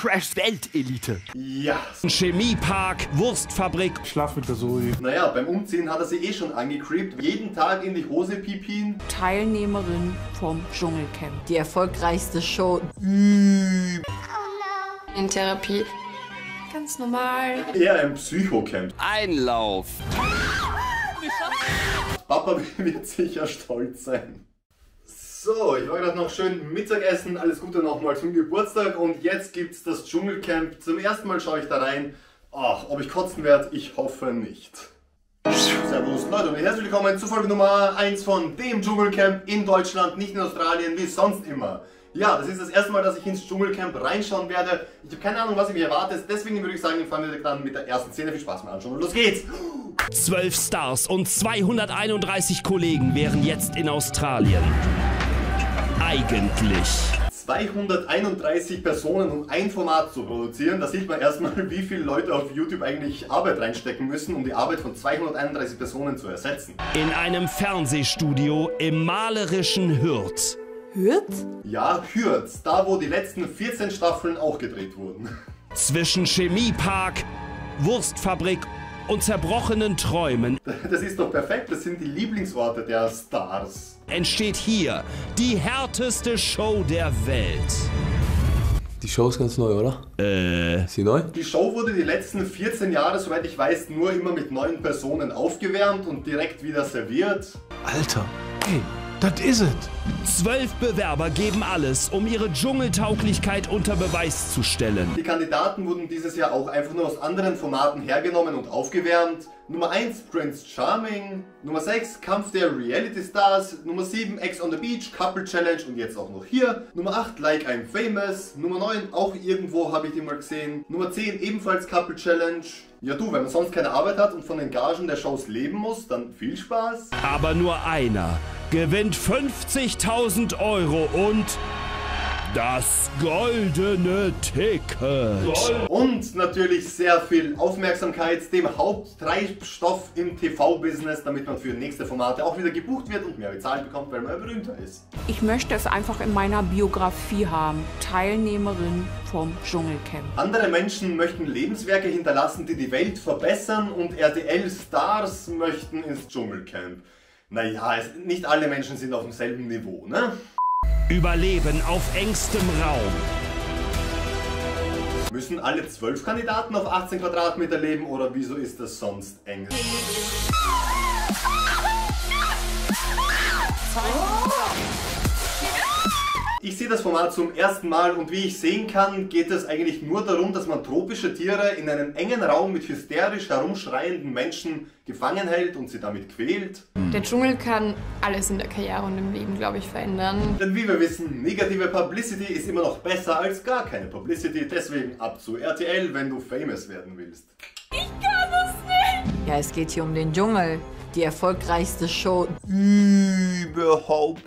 Trash-Weltelite. Ja. Chemiepark, Wurstfabrik. Schlaf mit der Zoe. Naja, beim Umziehen hat er sie eh schon angecreept. Jeden Tag in die Hose pipien. Teilnehmerin vom Dschungelcamp. Die erfolgreichste Show. In Therapie. Ganz normal. Eher ein Psychocamp. Einlauf. Papa wird sicher stolz sein. So, ich war gerade noch schön Mittagessen. Alles Gute nochmal zum Geburtstag. Und jetzt gibt's das Dschungelcamp. Zum ersten Mal schaue ich da rein. Ach, ob ich kotzen werde, ich hoffe nicht. Servus Leute und herzlich willkommen zu Folge Nummer 1 von dem Dschungelcamp in Deutschland, nicht in Australien, wie sonst immer. Ja, das ist das erste Mal, dass ich ins Dschungelcamp reinschauen werde. Ich habe keine Ahnung, was ich mir erwartet. Deswegen würde ich sagen, fangen wir dann mit der ersten Szene. Viel Spaß beim Anschauen. Los geht's! Zwölf Stars und 231 Kollegen wären jetzt in Australien. Eigentlich. 231 Personen, um ein Format zu produzieren. Da sieht man erstmal, wie viele Leute auf YouTube eigentlich Arbeit reinstecken müssen, um die Arbeit von 231 Personen zu ersetzen. In einem Fernsehstudio im malerischen Hürth. Hürt? Ja, Hürth, da wo die letzten 14 Staffeln auch gedreht wurden. Zwischen Chemiepark, Wurstfabrik und zerbrochenen Träumen Das ist doch perfekt, das sind die Lieblingsorte der Stars. entsteht hier die härteste Show der Welt. Die Show ist ganz neu, oder? Äh. Ist sie neu? Die Show wurde die letzten 14 Jahre, soweit ich weiß, nur immer mit neuen Personen aufgewärmt und direkt wieder serviert. Alter. Hey, das is it. Zwölf Bewerber geben alles, um ihre Dschungeltauglichkeit unter Beweis zu stellen. Die Kandidaten wurden dieses Jahr auch einfach nur aus anderen Formaten hergenommen und aufgewärmt. Nummer 1 Prince Charming, Nummer 6 Kampf der Reality Stars, Nummer 7 Ex on the Beach, Couple Challenge und jetzt auch noch hier. Nummer 8 Like I'm Famous, Nummer 9 auch irgendwo habe ich die mal gesehen. Nummer 10 ebenfalls Couple Challenge. Ja du, wenn man sonst keine Arbeit hat und von den Gagen der Shows leben muss, dann viel Spaß. Aber nur einer gewinnt 50.000 Euro und das goldene Ticket. Und natürlich sehr viel Aufmerksamkeit dem Haupttreibstoff im TV-Business, damit man für nächste Formate auch wieder gebucht wird und mehr bezahlt bekommt, weil man berühmter ist. Ich möchte es einfach in meiner Biografie haben. Teilnehmerin vom Dschungelcamp. Andere Menschen möchten Lebenswerke hinterlassen, die die Welt verbessern und RTL-Stars möchten ins Dschungelcamp. Naja, es, nicht alle Menschen sind auf demselben Niveau, ne? Überleben auf engstem Raum. Müssen alle zwölf Kandidaten auf 18 Quadratmeter leben oder wieso ist das sonst eng? Ich sehe das Format zum ersten Mal und wie ich sehen kann, geht es eigentlich nur darum, dass man tropische Tiere in einem engen Raum mit hysterisch herumschreienden Menschen gefangen hält und sie damit quält. Der Dschungel kann alles in der Karriere und im Leben, glaube ich, verändern. Denn wie wir wissen, negative Publicity ist immer noch besser als gar keine Publicity. Deswegen ab zu RTL, wenn du famous werden willst. Ja, es geht hier um den Dschungel. Die erfolgreichste Show. Überhaupt.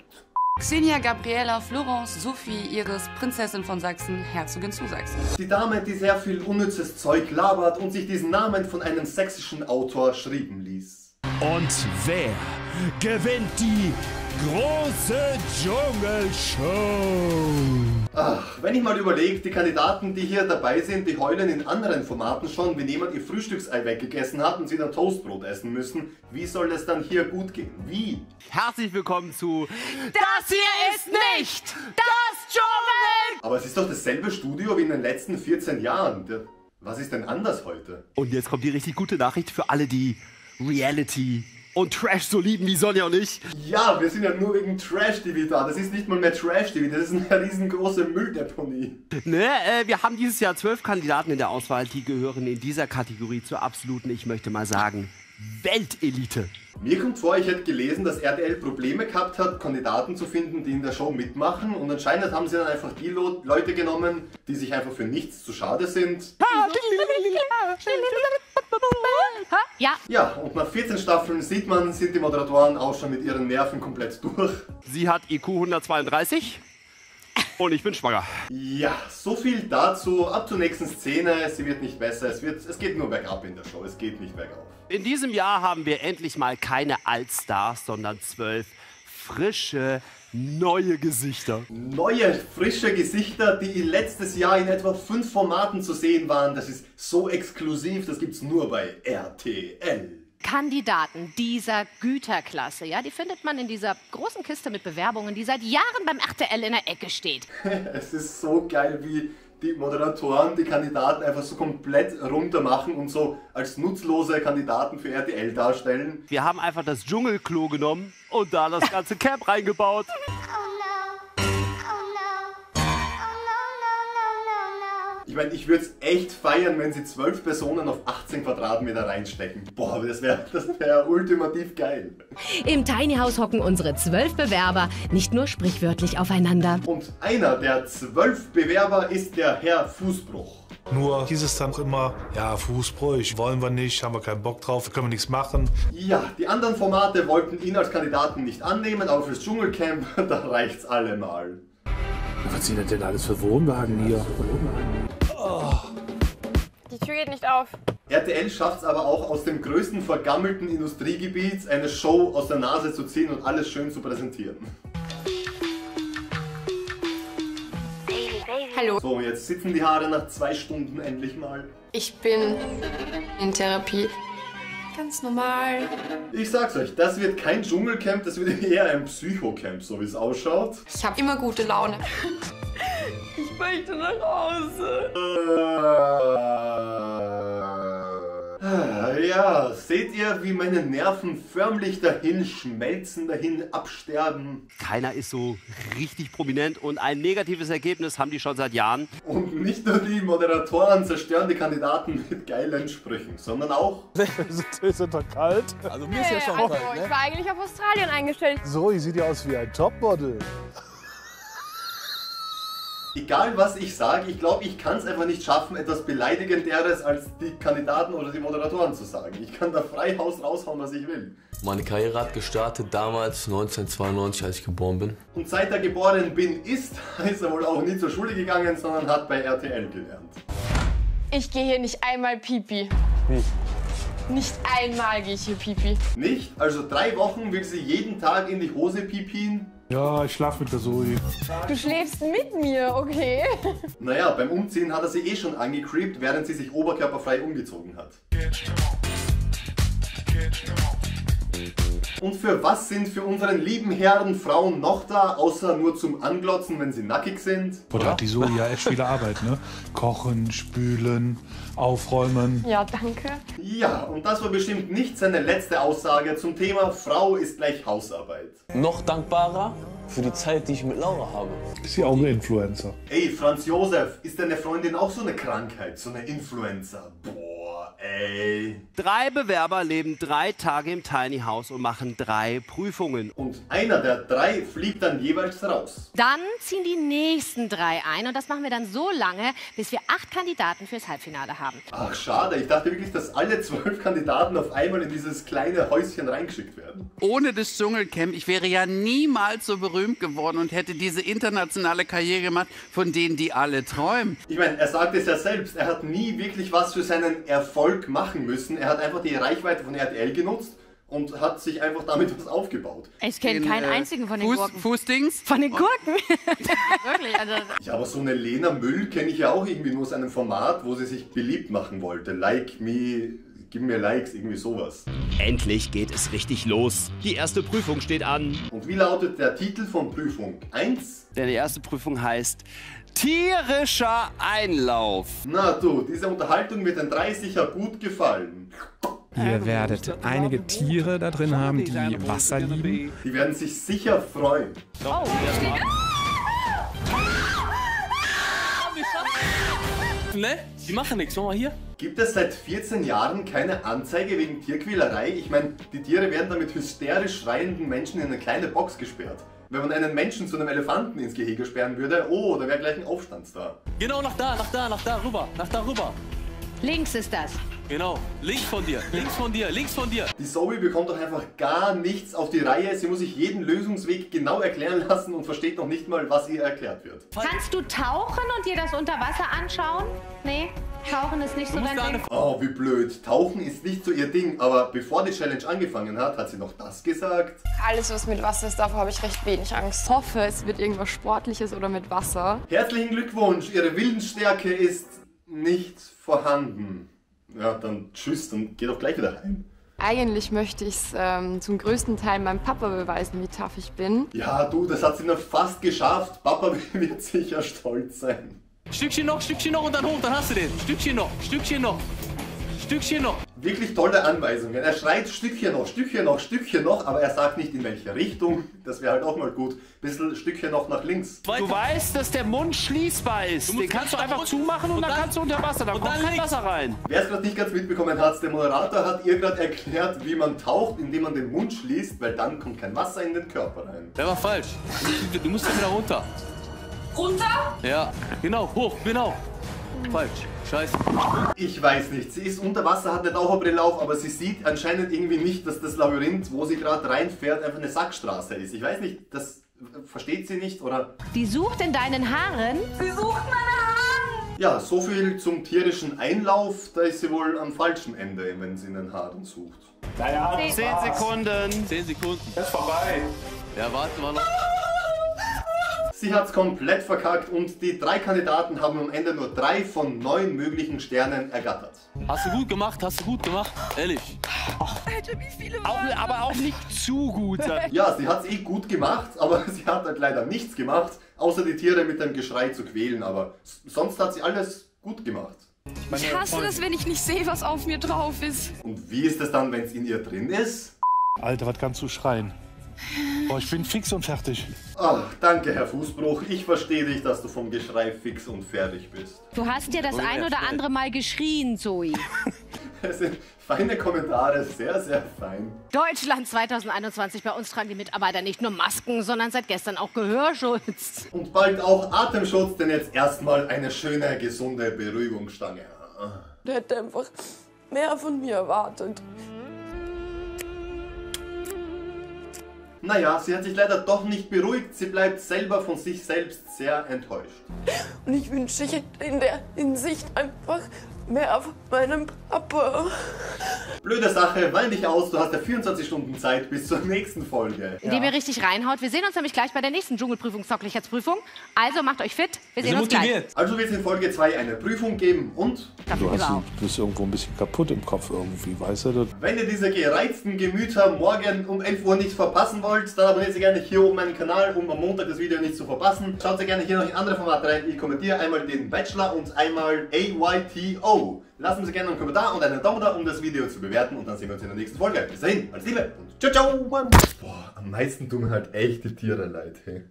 Xenia, Gabriela, Florence, Sophie, Iris, Prinzessin von Sachsen, Herzogin zu Sachsen. Die Dame, die sehr viel unnützes Zeug labert und sich diesen Namen von einem sächsischen Autor schreiben ließ. Und wer gewinnt die große Dschungelshow? Ach, wenn ich mal überlege, die Kandidaten, die hier dabei sind, die heulen in anderen Formaten schon, wenn jemand ihr Frühstücksei weggegessen hat und sie dann Toastbrot essen müssen. Wie soll das dann hier gut gehen? Wie? Herzlich willkommen zu Das hier ist nicht das Dschungel! Aber es ist doch dasselbe Studio wie in den letzten 14 Jahren. Was ist denn anders heute? Und jetzt kommt die richtig gute Nachricht für alle, die Reality und Trash so lieben wie Sonja und ich. Ja, wir sind ja nur wegen Trash-TV da. Das ist nicht mal mehr Trash-TV, das ist eine riesengroße Mülldeponie. Ne, äh, wir haben dieses Jahr zwölf Kandidaten in der Auswahl, die gehören in dieser Kategorie zur absoluten, ich möchte mal sagen, Weltelite. Mir kommt vor, ich hätte gelesen, dass RTL Probleme gehabt hat, Kandidaten zu finden, die in der Show mitmachen. Und anscheinend haben sie dann einfach die Leute genommen, die sich einfach für nichts zu schade sind. Ja, Ja, und nach 14 Staffeln sieht man, sind die Moderatoren auch schon mit ihren Nerven komplett durch. Sie hat IQ 132 und ich bin schwanger. Ja, so viel dazu. Ab zur nächsten Szene. Sie wird nicht besser. Es, wird, es geht nur bergab in der Show. Es geht nicht bergauf. In diesem Jahr haben wir endlich mal keine Allstars, sondern zwölf frische, neue Gesichter. Neue, frische Gesichter, die letztes Jahr in etwa fünf Formaten zu sehen waren. Das ist so exklusiv, das gibt's nur bei RTL. Kandidaten dieser Güterklasse, ja, die findet man in dieser großen Kiste mit Bewerbungen, die seit Jahren beim RTL in der Ecke steht. es ist so geil, wie die Moderatoren die Kandidaten einfach so komplett runter machen und so als nutzlose Kandidaten für RTL darstellen. Wir haben einfach das Dschungelklo genommen und da das ganze Camp reingebaut. Ich meine, ich würde es echt feiern, wenn sie zwölf Personen auf 18 Quadratmeter reinstecken. Boah, das wäre das wär ultimativ geil. Im Tiny House hocken unsere zwölf Bewerber nicht nur sprichwörtlich aufeinander. Und einer der zwölf Bewerber ist der Herr Fußbruch. Nur hieß es dann immer, ja, Fußbruch, wollen wir nicht, haben wir keinen Bock drauf, können wir nichts machen. Ja, die anderen Formate wollten ihn als Kandidaten nicht annehmen, aber fürs Dschungelcamp, da reicht's allemal. Was sind das denn alles für Wohnwagen hier? Oh. Die Tür geht nicht auf. RTL schafft es aber auch aus dem größten vergammelten Industriegebiet eine Show aus der Nase zu ziehen und alles schön zu präsentieren. Hallo. So, jetzt sitzen die Haare nach zwei Stunden endlich mal. Ich bin in Therapie. Ganz normal. Ich sag's euch, das wird kein Dschungelcamp, das wird eher ein Psychocamp, so wie es ausschaut. Ich habe immer gute Laune. Ich möchte nach Hause. Äh, ja, seht ihr, wie meine Nerven förmlich dahin schmelzen, dahin absterben? Keiner ist so richtig prominent und ein negatives Ergebnis haben die schon seit Jahren. Und nicht nur die Moderatoren zerstören die Kandidaten mit geilen Sprüchen, sondern auch. ist doch kalt. Also mir ist ja schon also, kalt, ne? Ich war eigentlich auf Australien eingestellt. So, ich sieht ja aus wie ein Topmodel. Egal was ich sage, ich glaube, ich kann es einfach nicht schaffen, etwas Beleidigenderes als die Kandidaten oder die Moderatoren zu sagen. Ich kann da frei Haus raushauen, was ich will. Meine Karriere hat gestartet damals, 1992, als ich geboren bin. Und seit er geboren bin, ist, ist er wohl auch nie zur Schule gegangen, sondern hat bei RTL gelernt. Ich gehe hier nicht einmal pipi. Wie? Nicht einmal gehe ich hier pipi. Nicht? Also drei Wochen will sie jeden Tag in die Hose pipien? Ja, ich schlaf mit der Zoe. Du schläfst mit mir, okay? Naja, beim Umziehen hat er sie eh schon angecreept, während sie sich oberkörperfrei umgezogen hat. Und für was sind für unseren lieben Herren Frauen noch da, außer nur zum Anglotzen, wenn sie nackig sind? Oder hat die Zoe ja echt viele Arbeit, ne? Kochen, spülen, aufräumen. Ja, danke. Ja, und das war bestimmt nicht seine letzte Aussage zum Thema Frau ist gleich Hausarbeit. Noch dankbarer für die Zeit, die ich mit Laura habe. Ist sie auch ein Influencer? Ey, Franz Josef, ist deine Freundin auch so eine Krankheit, so eine Influencer? Boah, ey. Drei Bewerber leben drei Tage im Tiny House und machen drei Prüfungen. Und einer der drei fliegt dann jeweils raus. Dann ziehen die nächsten drei ein und das machen wir dann so lange, bis wir acht Kandidaten fürs Halbfinale haben. Ach, schade. Ich dachte wirklich, dass alle zwölf Kandidaten auf einmal in dieses kleine Häuschen reingeschickt werden. Ohne das Dschungelcamp, ich wäre ja niemals so berühmt geworden und hätte diese internationale Karriere gemacht, von denen die alle träumen. Ich meine, er sagt es ja selbst, er hat nie wirklich was für seinen Erfolg machen müssen. Er hat einfach die Reichweite von RTL genutzt und hat sich einfach damit was aufgebaut. Ich kenne keinen äh, einzigen von den Fuß, Gurken. Fußdings? Von den Gurken? Wirklich, also. Ja, aber so eine Lena Müll kenne ich ja auch irgendwie nur aus einem Format, wo sie sich beliebt machen wollte. Like me, gib mir Likes, irgendwie sowas. Endlich geht es richtig los. Die erste Prüfung steht an. Und wie lautet der Titel von Prüfung 1? Denn die erste Prüfung heißt Tierischer Einlauf. Na du, diese Unterhaltung wird den drei sicher gut gefallen. Ihr werdet einige Tiere da drin haben, die Wasser lieben. Die werden sich sicher freuen. Oh, Ne? Die machen nichts. Mach mal hier. Gibt es seit 14 Jahren keine Anzeige wegen Tierquälerei? Ich meine, die Tiere werden da mit hysterisch schreienden Menschen in eine kleine Box gesperrt. Wenn man einen Menschen zu einem Elefanten ins Gehege sperren würde, oh, da wäre gleich ein Aufstand da. Genau nach da, nach da, nach da rüber, nach da rüber. Links ist das. Genau. Links von dir, links von dir, links von dir. Die Zoe bekommt doch einfach gar nichts auf die Reihe. Sie muss sich jeden Lösungsweg genau erklären lassen und versteht noch nicht mal, was ihr erklärt wird. Kannst du tauchen und dir das unter Wasser anschauen? Nee, tauchen ist nicht so dein Ding. Oh, wie blöd. Tauchen ist nicht so ihr Ding, aber bevor die Challenge angefangen hat, hat sie noch das gesagt. Alles, was mit Wasser ist, davor habe ich recht wenig Angst. Ich hoffe, es wird irgendwas Sportliches oder mit Wasser. Herzlichen Glückwunsch, Ihre Willensstärke ist nicht vorhanden. Ja, dann tschüss, dann geh doch gleich wieder heim. Eigentlich möchte ich es ähm, zum größten Teil meinem Papa beweisen, wie tough ich bin. Ja, du, das hat sie noch fast geschafft. Papa wird sicher stolz sein. Stückchen noch, Stückchen noch und dann hoch, dann hast du den. Stückchen noch, Stückchen noch, Stückchen noch. Wirklich tolle Anweisungen. Er schreit Stückchen noch, Stückchen noch, Stückchen noch, aber er sagt nicht in welche Richtung. Das wäre halt auch mal gut. Bisschen Stückchen noch nach links. Du weißt, dass der Mund schließbar ist. Den kannst du einfach zumachen und, dann, kannst du unter Wasser. Dann kommt kein Wasser rein. Wer es gerade nicht ganz mitbekommen hat, der Moderator hat ihr gerade erklärt, wie man taucht, indem man den Mund schließt, weil dann kommt kein Wasser in den Körper rein. Der war falsch. Du, du musst wieder runter. Runter? Ja, genau, hoch, genau. Falsch. Scheiße. Ich weiß nicht. Sie ist unter Wasser, hat eine Taucherbrille auf, aber sie sieht anscheinend irgendwie nicht, dass das Labyrinth, wo sie gerade reinfährt, einfach eine Sackstraße ist. Ich weiß nicht, das versteht sie nicht oder. Die sucht in deinen Haaren. Sie sucht meine Haare! Ja, so viel zum tierischen Einlauf. Da ist sie wohl am falschen Ende, wenn sie in den Haaren sucht. Naja, 10 Sekunden. 10 Sekunden. Ist vorbei. Ja, warten wir noch. Sie hat's komplett verkackt und die drei Kandidaten haben am Ende nur drei von neun möglichen Sternen ergattert. Hast du gut gemacht, hast du gut gemacht. Ehrlich. Alter, wie viele Auch, aber auch nicht zu gut. Ja, sie hat's eh gut gemacht, aber sie hat halt leider nichts gemacht, außer die Tiere mit dem Geschrei zu quälen. Aber sonst hat sie alles gut gemacht. Ich hasse das, wenn ich nicht sehe, was auf mir drauf ist. Und wie ist es dann, wenn es in ihr drin ist? Alter, was kannst du schreien? Boah, ich bin fix und fertig. Ach, danke, Herr Fußbruch. Ich verstehe dich, dass du vom Geschrei fix und fertig bist. Du hast dir das ein oder andere Mal geschrien, Zoe. Es sind feine Kommentare, sehr, sehr fein. Deutschland 2021. Bei uns tragen die Mitarbeiter nicht nur Masken, sondern seit gestern auch Gehörschutz. Und bald auch Atemschutz, denn jetzt erstmal eine schöne, gesunde Beruhigungsstange. Der hätte einfach mehr von mir erwartet. Naja, sie hat sich leider doch nicht beruhigt. Sie bleibt selber von sich selbst sehr enttäuscht. Und ich wünsche, in der Hinsicht einfach mehr von meinem Papa. Blöde Sache, wein dich aus. Du hast ja 24 Stunden Zeit bis zur nächsten Folge. Indem ihr richtig reinhaut. Wir sehen uns nämlich gleich bei der nächsten Dschungelprüfung Zocklichkeitsprüfung. Also macht euch fit. Wir sehen uns gleich. Also wird es in Folge 2 eine Prüfung geben und Du, hast, du bist irgendwo ein bisschen kaputt im Kopf irgendwie, weißt du? wenn ihr diese gereizten Gemüter morgen um 11 Uhr nicht verpassen wollt, dann abonniert ihr gerne hier oben meinen Kanal, um am Montag das Video nicht zu verpassen. Schaut ihr gerne hier noch in andere Formate rein. Ich kommentiere einmal den Bachelor und einmal AYTO. Lassen Sie gerne einen Kommentar und einen Daumen da, um das Video zu bewerten und dann sehen wir uns in der nächsten Folge. Bis dahin, alles Liebe und ciao, ciao. Boah, am meisten tun halt echt die Tiere leid. Hey.